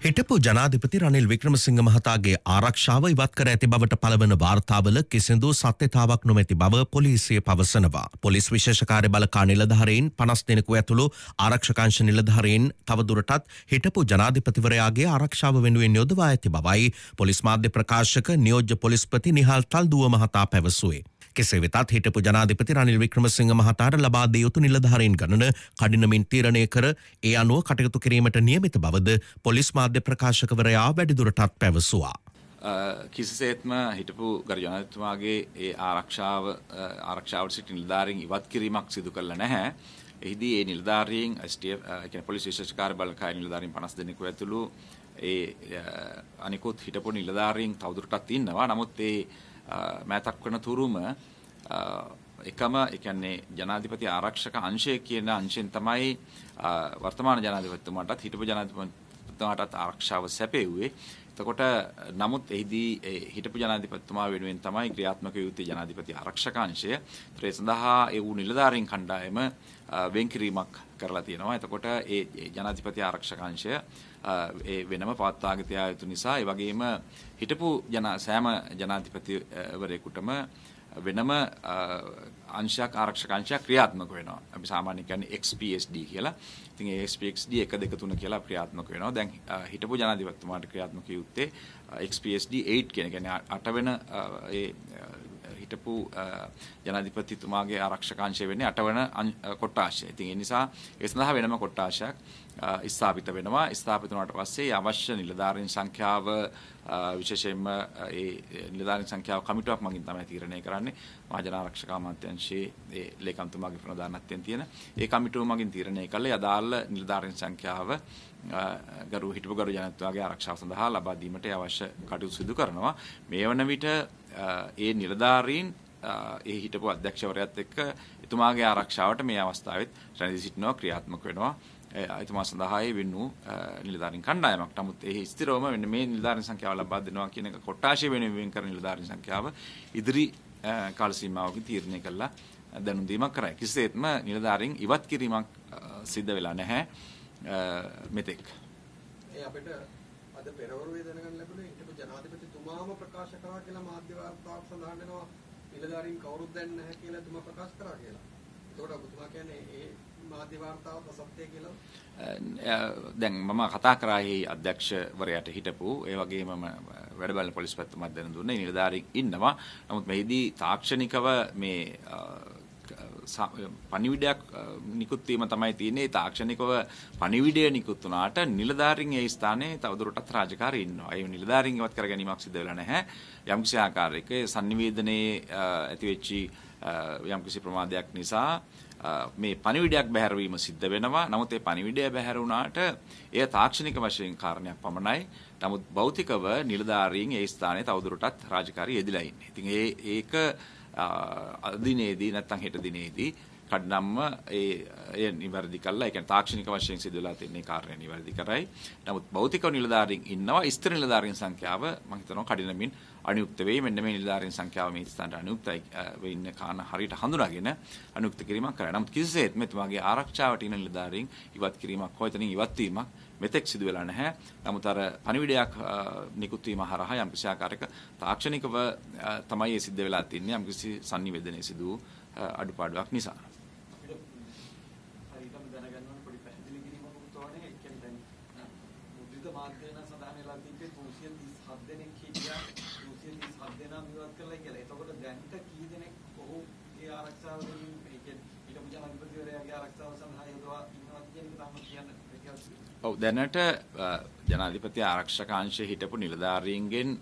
හිටපු ජනාධිපති රනිල් වික්‍රමසිංහ මහතාගේ ආරක්ෂාව ඉවත් කර ඇති බවට පළවන වාර්තාවල කිසිදු සත්‍යතාවක් නොමැති බව පොලිසිය පවසනවා. පොලිස් විශේෂකාර්ය බලකා නිලධාරීන් පනස් දෙනෙකු ඇතුළු ආරක්ෂකංශ නිලධාරීන් තවදුරටත් හිටපු ජනාධිපතිවරයාගේ ආරක්ෂාව වෙනුවෙන් යොදවා ඇති බවයි පොලිස් මාධ්‍ය ප්‍රකාශක නියෝජ්‍ය පොලිස්පති නිහල් තල්දුව මහතා පැවසුවේ. කෙසේ වෙතත් හිටපු ජනාධිපති රනිල් වික්‍රමසිංහ මහතාට ලබා දිය යුතු නිලධාරීන් ගණන කඩිනමින් තීරණය කර ඒ අනුව කටයුතු කිරීමට නියමිත බවද පොලිස් මාධ්‍ය ප්‍රකාශකවරයා වැඩිදුරටත් පැවසුවා. කිසිසේත්ම හිටපු ගරු ජනතුමාගේ ඒ ආරක්ෂාව ආරක්ෂාවට සිට නිලධාරීන් ඉවත් කිරීමක් සිදු කළ නැහැ. එහිදී ඒ නිලධාරීන් STF කියන්නේ පොලිස් විශේෂකාර්ය බලකාය නිලධාරීන් 50 දෙනෙකු ඇතුළු ඒ අනිකුත් හිටපු නිලධාරීන් තවදුරටත් ඉන්නවා. නමුත් ඒ මෑතක් වන තුරුම එකම එකන්නේ ජනාධිපති ආරක්ෂක අංශය කියන අංශයෙන් තමයි වර්තමාන ජනාධිපතිතුමාටත් හිටපු ජනාධිපතිතුමාටත් ආරක්ෂාව සැපෙව්වේ. එතකොට නමුත් එහිදී හිටපු ජනාධිපතිතුමා වෙනුවෙන් තමයි ක්‍රියාත්මක යුත්තේ ජනාධිපති ආරක්ෂක අංශය. ඒ සඳහා ඒ වූ නිලධාරීන් කණ්ඩායම වෙන්කිරීමක් කරලා තියෙනවා. එතකොට ඒ ජනාධිපති ආරක්ෂක අංශය ඒ වෙනම පවත්වාගෙන තියා යුතු නිසා ඒ වගේම හිටපු ජන සෑම ජනාධිපතිවරයෙකුටම වෙනම අංශයක් ආරක්ෂක අංශයක් ක්‍රියාත්මක වෙනවා. අපි සාමාන්‍යයෙන් කියන්නේ XPSD කියලා. ඉතින් ඒ XPSD 1 2 3 කියලා ක්‍රියාත්මක වෙනවා. දැන් හිටපු ජනාධිපතිතුමාට ක්‍රියාත්මක යුත්තේ XPSD 8 කියන කියන්නේ 8 වෙන ඒ හිටපු ජනාධිපතිතුමාගේ ආරක්ෂකාංශය වෙන්නේ 8 වෙන කොට්ටාශය. ඉතින් ඒ නිසා ඒ සඳහා වෙනම කොට්ටාශයක් ස්ථාපිත වෙනවා. ස්ථාපිත වුණාට පස්සේ අවශ්‍ය නිලධාරීන් සංඛ්‍යාව විශේෂයෙන්ම ඒ නිලධාරීන් සංඛ්‍යාව කමිටුවක් මගින් තමයි තීරණය කරන්නේ. මහජන ආරක්ෂක අමාත්‍යාංශයේ ඒ ලේකම්තුමාගේ ප්‍රධානත්වයෙන් තියෙන ඒ කමිටුව මගින් තීරණය කළේ අදාළ නිලධාරීන් සංඛ්‍යාව ගරු හිටපු ගරු ජනත්වයාගේ ආරක්ෂාව සඳහා ලබා දීමට අවශ්‍ය කටයුතු සිදු කරනවා. මේ වන විට ඒ නිලධාරීන් ඒ හිටපු අධ්‍යක්ෂවරයාත් එක්ක එතුමාගේ ආරක්ෂාවට මේ අවස්ථාවෙත් රැඳී සිටිනවා ක්‍රියාත්මක වෙනවා. එතුමා සඳහායි වෙන් වූ නිලධාරීන් කණ්ඩායමක්. නමුත් ඒ ස්ථිරවම මෙන්න මේ නිලධාරීන් සංඛ්‍යාව ලබා දෙනවා කියන එක කොට්ටාශය වෙනුවෙන් වෙන් කරන නිලධාරීන් සංඛ්‍යාව ඉදිරි කාල සීමාවකින් තීරණය කළා දැනුම් දීමක් කරයි. කිසිසේත්ම නිලධාරීන් ඉවත් කිරීමක් සිද්ධ වෙලා නැහැ මෙතෙක්. ඒ අපිට අද පෙරවරුවේ දැනගන්න ලැබුණේ හිටපු ජනාධිපතිතුමාම ප්‍රකාශ කරා කියලා මාධ්‍ය වාර්තාවක් සඳහන් වෙනවා නිලධාරීන් කවුරුත් දැන් නැහැ කියලා එතුමා ප්‍රකාශ කරා කියලා. ඒකට ඔබතුමා කියන්නේ ඒ මාධ්‍ය වාර්තාව සත්‍ය කියලා දැන් මම කතා කරාහි අධ්‍යක්ෂවරයාට හිටපු ඒ වගේම වැඩ බලන පොලිස් පැත්තමත් දැන දුන්නේ නිලධාරීන් ඉන්නවා. නමුත් මෙහිදී තාක්ෂණිකව මේ පණිවිඩයක් නිකුත් වීම තමයි තියෙන්නේ තාක්ෂණිකව පණිවිඩය නිකුත් වුණාට නිලධාරීන් ඒ ස්ථානයේ තවදුරටත් රාජකාරී ඉන්නවා. ඒ නිලධාරීන් ඉවත් කර ගැනීමක් සිදු වෙලා නැහැ. යම්කිසි ආකාරයක sannivedanaye ඇතිවෙච්චි යම්කිසි ප්‍රමාදයක් නිසා මේ පණිවිඩයක් බැහැරවීම සිද්ධ වෙනවා. නමුත් ඒ පණිවිඩය බැහැර වුණාට එය තාක්ෂණික වශයෙන් කාරණයක් පමණයි. නමුත් භෞතිකව නිලධාරීන් ඒ ස්ථානයේ තවදුරටත් රාජකාරී යෙදිලා ඉන්නේ. ඉතින් ඒ ඒක දිනේදී නැත්නම් හෙට දිනේදී කඩනම්ම ඒ එය නිවැරදි කළා. ඒ කියන්නේ තාක්ෂණික වශයෙන් සිදු වෙලා තියෙන කාර්යය නිවැරදි කරයි. නමුත් භෞතික නිලධාරීන් ඉන්නවා. ස්ථිර නිලධාරීන් සංඛ්‍යාව මම හිතනවා කඩිනමින් අනුයුක්ත වෙයි. මෙන්න මේ නිලධාරීන් සංඛ්‍යාව මේ ස්ථානට අනුයුක්තයි වෙන්න කාන හරියට හඳුනාගෙන අනුයුක්ත කිරීමක් කරයි. නමුත් කිසිසේත් මෙතුමාගේ ආරක්ෂාවට ඉන නිලධාරීන් ඉවත් කිරීමක් හෝ එතනින් ඉවත් වීමක් මෙතෙක් සිදු වෙලා නැහැ. නමුත් අර පණිවිඩයක් නිකුත් වීම හරහා යම් කිසි ආකාරයක තාක්ෂණිකව තමයි ඒ සිද්ධ වෙලා තින්නේ යම් කිසි sannivedanaye සිදු අඩුපාඩුවක් නිසා. ඔව් දැනට ජනාධිපති ආරක්ෂක අංශයේ හිටපු නිලධාරීන්ගෙන්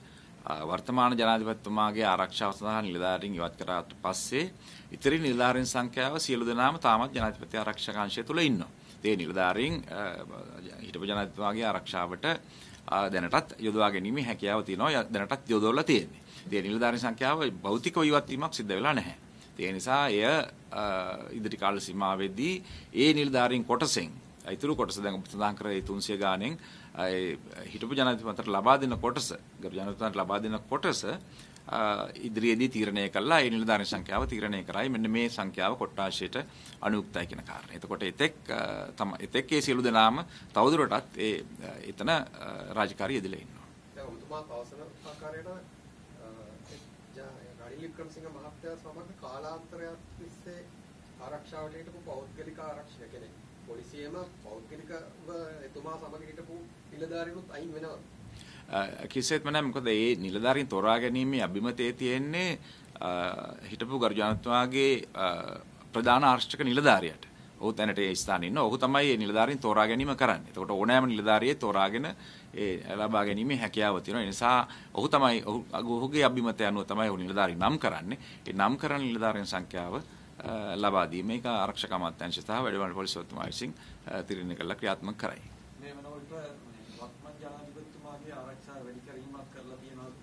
වර්තමාන ජනාධිපතිතුමාගේ ආරක්ෂාව සඳහා නිලධාරීන් ඉවත් කරාට පස්සේ ඉතිරි නිලධාරීන් සංඛ්‍යාව සියලු දෙනාම තාමත් ජනාධිපති ආරක්ෂක අංශය තුල ඉන්නවා. ඒ නිලධාරීන් හිටපු ජනාධිපතිතුමාගේ ආරක්ෂාවට දැනටත් යොදවා ගැනීමේ හැකියාව තියෙනවා. දැනටත් යොදවලා තියෙන්නේ. ඒ නිලධාරීන් සංඛ්‍යාව භෞතිකව ඉවත් වීමක් සිද්ධ වෙලා නැහැ. ඒ නිසා එය ඉදිරි කාල සීමාවෙදී ඒ නිලධාරීන් කොටසෙන් ඉතුරු කොටස දැන් සඳහන් කරේ 300 ගාණෙන් හිටපු ජනාධිපතිතුමාට ලබා දෙන කොටස ගරු ජනාධිපතිතුමාට ලබා දෙන කොටස ඉදිරියේදී තීරණය කළා ඒ නිලධාරීන් සංඛ්‍යාව තීරණය කරයි මෙන්න මේ සංඛ්‍යාව කොට්ටාශයට අනුයුක්තයි කියන කාරණය. එතකොට එතෙක් තම එතෙක් ඒ සියලු දෙනාම තවදුරටත් ඒ එතන රාජකාරී යෙදලා ඉන්නවා. දැන් ඔබතුමා පවසන ආකාරයට රනිල් වික්‍රමසිංහ මහත්තයා සමග කාලාන්තරයක් තිස්සේ ආරක්ෂාවට හිටපු පෞද්ගලික ආරක්ෂක කෙනෙක්. පොලිසියේම පෞද්ගලිකව එතුමා සමග හිටපු නිලධාරීනුත් අයින් වෙනවා. කිසිසේත්ම නැහැ මොකද මේ නිලධාරීන් තෝරා ගැනීමේ අභිමතයේ තියෙන්නේ හිටපු ගර්ජනතුමාගේ ප්‍රධාන ආරක්ෂක නිලධාරියට. ඔහු තැනට ඒ ස්ථානයේ ඉන්න. ඔහු තමයි මේ නිලධාරීන් තෝරා ගැනීම කරන්නේ. එතකොට ඕනෑම නිලධාරියෙ තෝරාගෙන ඒ ලබා ගැනීමේ හැකියාව තියෙනවා. ඒ නිසා ඔහු තමයි ඔහුගේ අභිමතය අනුව තමයි ඔහු නිලධාරීන් නම් කරන්නේ. ඒ නම් කරන නිලධාරීන් සංඛ්‍යාව ලබා දීම ඒක ආරක්ෂක අමාත්‍යාංශය සහ වැඩිමහල් පොලිසියතුමා විසින් තීරණය කළා ක්‍රියාත්මක කරයි. මේ වෙනකොට වත්මන් ජනාධිපතිතුමාගේ ආරක්ෂාව වැඩි කිරීමක් කරලා තියෙනවද?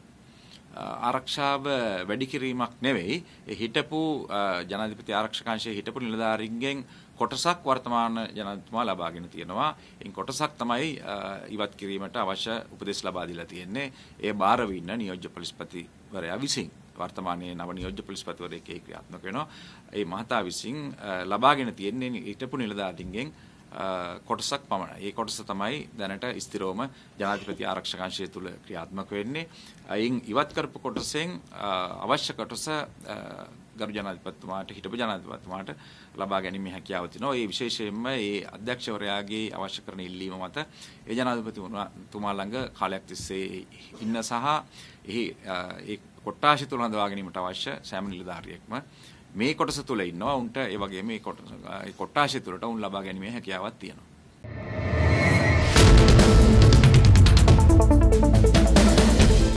ආරක්ෂාව වැඩි කිරීමක් නෙවෙයි හිටපු ජනාධිපති ආරක්ෂකාංශයේ හිටපු නිලධාරීන්ගෙන් කොටසක් වර්තමාන ජනාධිපතිතුමා ලබාගෙන තියෙනවා. ඉන් කොටසක් තමයි ඉවත් කිරීමට අවශ්‍ය උපදෙස් ලබා දීලා තියෙන්නේ. ඒ බාර වින්න නියෝජ්‍ය පොලිස්පතිවරයා විසින් වර්තමානයේ නව නියෝජ්‍ය පොලිස්පතිවරයෙක් ඒ ක්‍රියාත්මක වෙනවා. ඒ මහතා විසින් ලබාගෙන තියෙන්නේ හිටපු නිලධාරීන්ගෙන් කොටසක් පමණයි. ඒ කොටස තමයි දැනට ස්ථිරවම ජනාධිපති ආරක්ෂකාංශය තුල ක්‍රියාත්මක වෙන්නේ. අයින් ඉවත් කරපු කොටසෙන් අවශ්‍ය කොටස ගරු ජනාධිපතිතුමාට හිටපු ජනාධිපතිතුමාට ලබා ගැනීමේ හැකියාව තියෙනවා. ඒ විශේෂයෙන්ම ඒ අධ්‍යක්ෂවරයාගේ අවශ්‍ය කරන ඉල්ලීම මත ඒ ජනාධිපතිතුමා ළඟ කාලයක් තිස්සේ ඉන්න සහ එහි ඒ කොට්ටාශය තුල හඳවා ගැනීමට අවශ්‍ය සෑම නිලධාරියෙක්ම මේ කොටස තුල ඉන්නවා. උන්ට ඒ වගේ මේ කොට්ටාශය තුලට උන් ලබා ගැනීමේ හැකියාවක් තියෙනවා.